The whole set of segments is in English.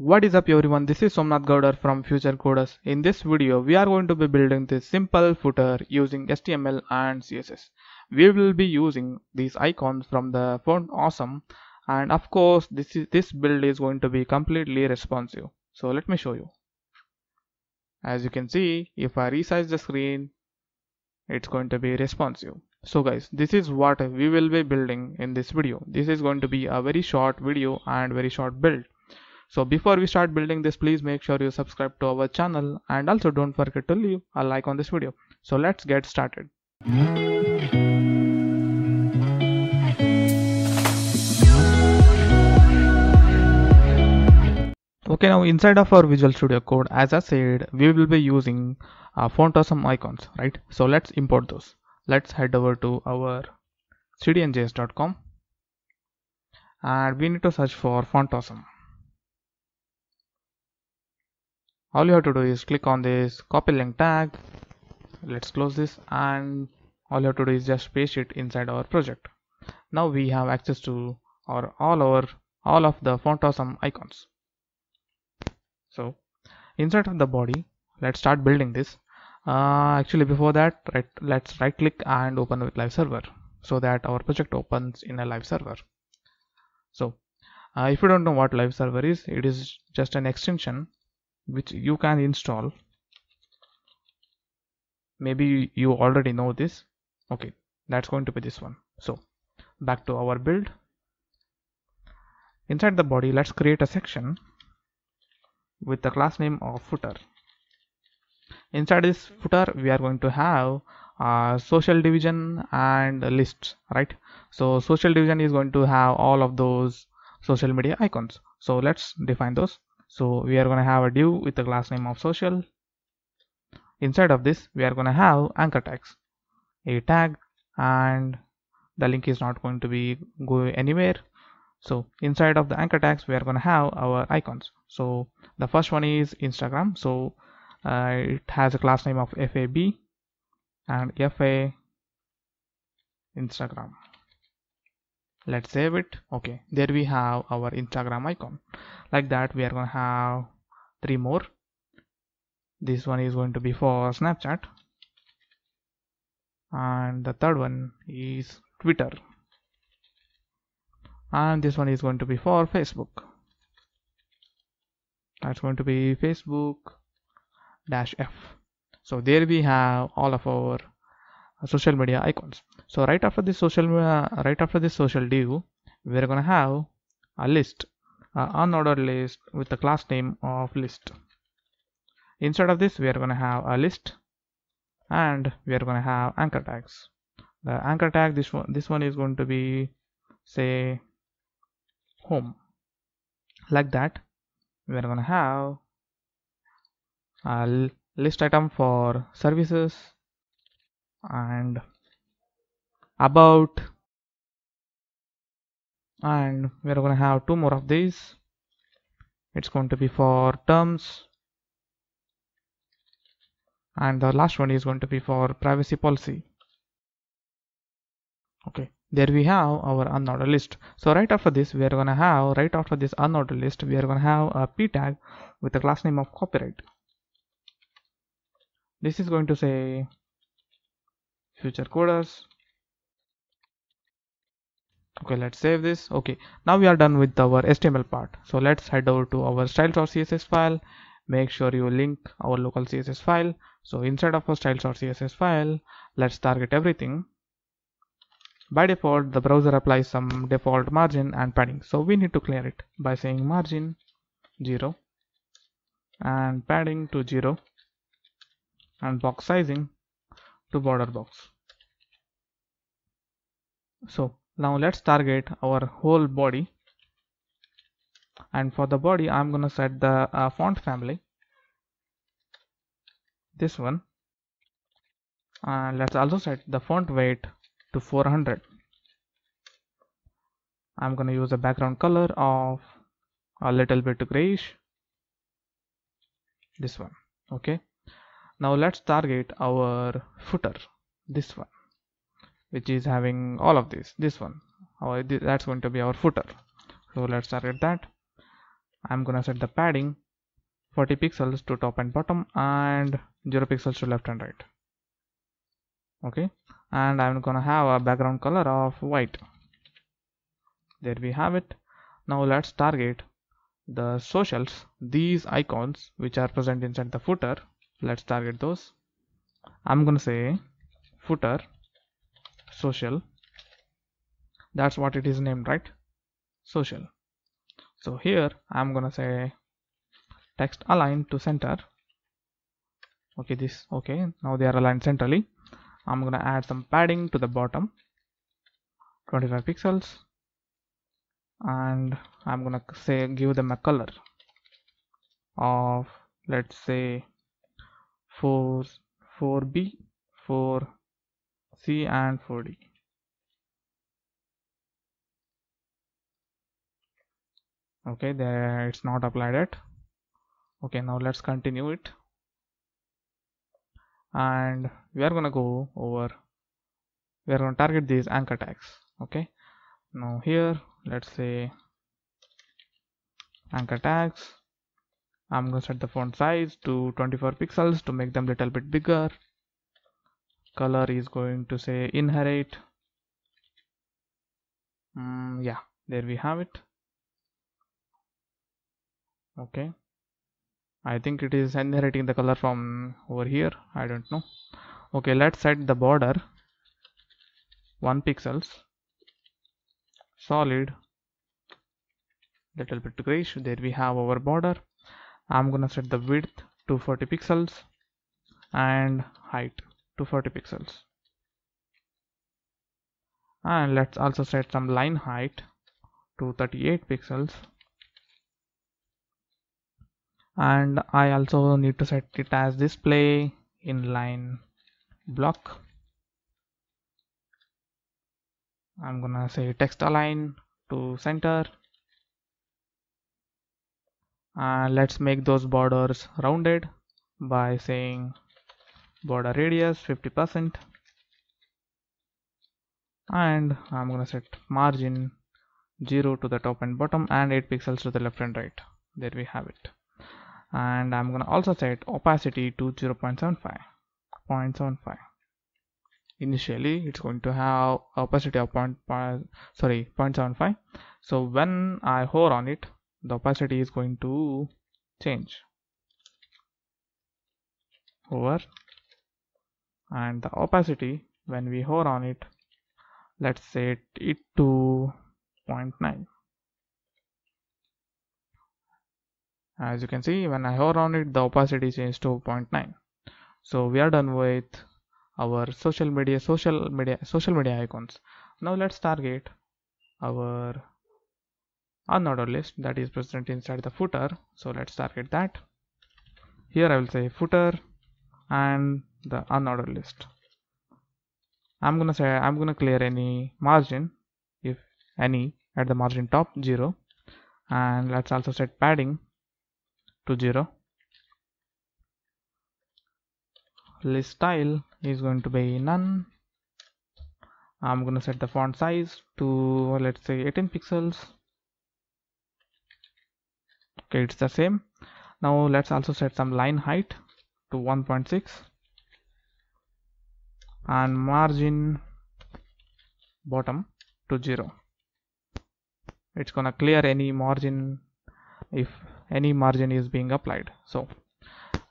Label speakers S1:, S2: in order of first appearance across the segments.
S1: What is up everyone, this is Somanath Goudar from Future Coders. In this video, we are going to be building this simple footer using HTML and CSS. We will be using these icons from the font Awesome and of course this, is, this build is going to be completely responsive. So let me show you. As you can see, if I resize the screen, it's going to be responsive. So guys, this is what we will be building in this video. This is going to be a very short video and very short build so before we start building this please make sure you subscribe to our channel and also don't forget to leave a like on this video. So let's get started. Okay now inside of our visual studio code as i said we will be using uh, font awesome icons right? So let's import those. Let's head over to our cdnjs.com and we need to search for font awesome all you have to do is click on this copy link tag. Let's close this and all you have to do is just paste it inside our project. Now we have access to our all our all of the font awesome icons. So inside of the body let's start building this. Uh, actually before that right let's right click and open with live server so that our project opens in a live server. So uh, if you don't know what live server is it is just an extension which you can install. Maybe you already know this. Okay that's going to be this one. So back to our build. Inside the body let's create a section with the class name of footer. Inside this footer we are going to have uh, social division and lists right? So social division is going to have all of those social media icons. So let's define those so we are going to have a div with the class name of social. Inside of this we are going to have anchor tags. A tag and the link is not going to be going anywhere. So inside of the anchor tags we are going to have our icons. So the first one is instagram. So uh, it has a class name of fab and fa instagram let's save it. Okay there we have our instagram icon. Like that we are going to have three more. This one is going to be for snapchat. And the third one is twitter. And this one is going to be for facebook. That's going to be facebook dash f. So there we have all of our social media icons so right after this social uh, right after this social div we're going to have a list uh, unordered list with the class name of list. Inside of this we are going to have a list and we are going to have anchor tags. The anchor tag this one this one is going to be say home. Like that we are going to have a list item for services and about and we're going to have two more of these. It's going to be for terms. And the last one is going to be for privacy policy. Okay there we have our unordered list. So right after this we are going to have right after this unordered list we are going to have a p tag with the class name of copyright. This is going to say future coders okay let's save this. Okay now we are done with our html part. So let's head over to our styles.css file. Make sure you link our local css file. So inside of our styles.css file let's target everything. By default the browser applies some default margin and padding. So we need to clear it by saying margin 0 and padding to 0 and box sizing to border box. So now let's target our whole body. And for the body I'm gonna set the uh, font family. This one. And let's also set the font weight to 400 I'm gonna use a background color of a little bit grayish. This one. Okay. Now let's target our footer. This one which is having all of this this one. That's going to be our footer. So let's target that. I'm gonna set the padding 40 pixels to top and bottom and 0 pixels to left and right. Okay? And I'm gonna have a background color of white. There we have it. Now let's target the socials. These icons which are present inside the footer let's target those. I'm gonna say footer social. That's what it is named right? Social. So here I'm gonna say text align to center. Okay this okay now they are aligned centrally. I'm gonna add some padding to the bottom. 25 pixels. And I'm gonna say give them a color of let's say 4 4b 4c and 4d okay there it's not applied yet. Okay now let's continue it. And we are gonna go over we are to target these anchor tags. Okay now here let's say anchor tags. I'm to set the font size to 24 pixels to make them little bit bigger color is going to say inherit. Mm, yeah there we have it. Okay. I think it is inheriting the color from over here. I don't know. Okay let's set the border. 1 pixels. Solid. Little bit grayish. There we have our border. I'm gonna set the width to 40 pixels and height to 40 pixels. And let's also set some line height to 38 pixels. And I also need to set it as display inline block. I'm gonna say text align to center. And let's make those borders rounded by saying border radius 50% and I'm gonna set margin 0 to the top and bottom and 8 pixels to the left and right. There we have it. And I'm gonna also set opacity to 0.75 0.75 initially it's going to have opacity of point, point sorry 0.75 so when I hover on it the opacity is going to change. Over and the opacity when we hover on it let's set it to 0.9 as you can see when I hover on it the opacity changes to 0.9 so we are done with our social media social media social media icons. Now let's target our unordered list that is present inside the footer. So let's target that. Here I will say footer and the unordered list. I'm gonna say I'm gonna clear any margin if any at the margin top 0 and let's also set padding to 0 list style is going to be none. I'm to set the font size to let's say 18 pixels. Okay it's the same. Now let's also set some line height to 1.6 and margin bottom to 0 it's gonna clear any margin if any margin is being applied. So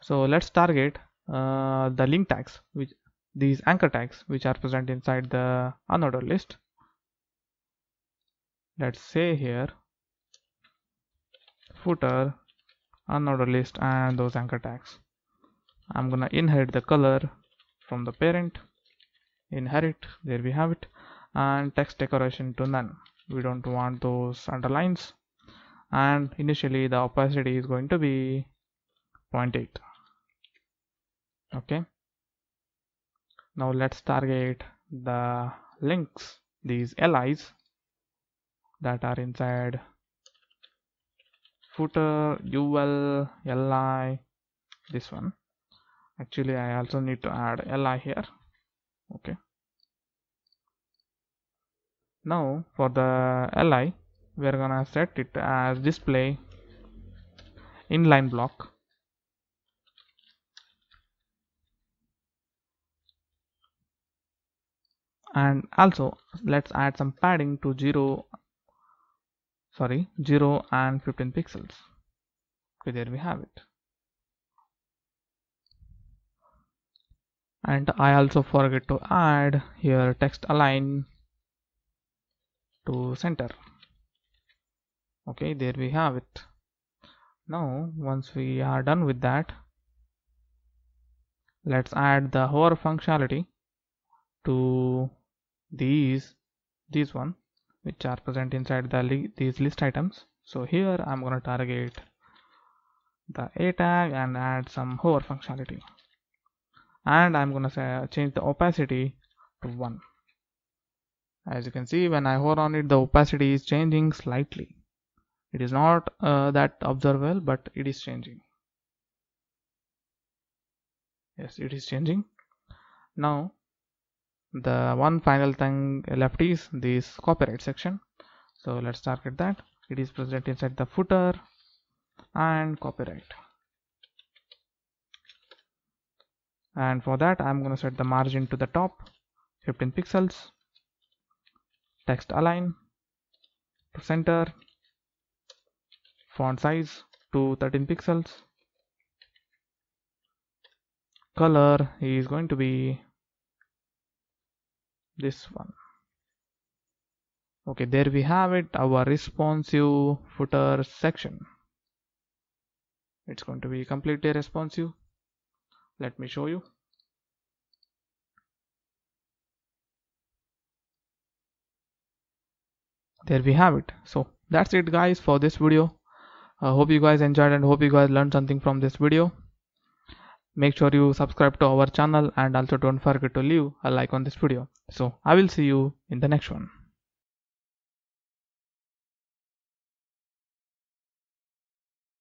S1: so let's target uh, the link tags which these anchor tags which are present inside the unordered list. Let's say here footer unordered list and those anchor tags I'm gonna inherit the color from the parent inherit there we have it and text decoration to none. We don't want those underlines. And initially the opacity is going to be 0.8 okay. Now let's target the links these LIs that are inside footer UL LI this one actually I also need to add LI here. Okay. Now for the LI we're gonna set it as display inline block. And also let's add some padding to 0 sorry 0 and 15 pixels. Okay there we have it and I also forget to add here text align to center. Okay there we have it. Now once we are done with that let's add the hover functionality to these these one which are present inside the li these list items. So here I'm gonna target the a tag and add some hover functionality and I'm gonna say change the opacity to 1 as you can see when I hover on it the opacity is changing slightly. It is not uh, that observable but it is changing. Yes it is changing. Now the one final thing left is this copyright section. So let's target that. It is present inside the footer and copyright and for that I'm going to set the margin to the top 15 pixels. Text align to center. Font size to 13 pixels. Color is going to be this one. Okay there we have it our responsive footer section. It's going to be completely responsive let me show you. There we have it. So that's it guys for this video. I hope you guys enjoyed and hope you guys learned something from this video. Make sure you subscribe to our channel and also don't forget to leave a like on this video. So i will see you in the next one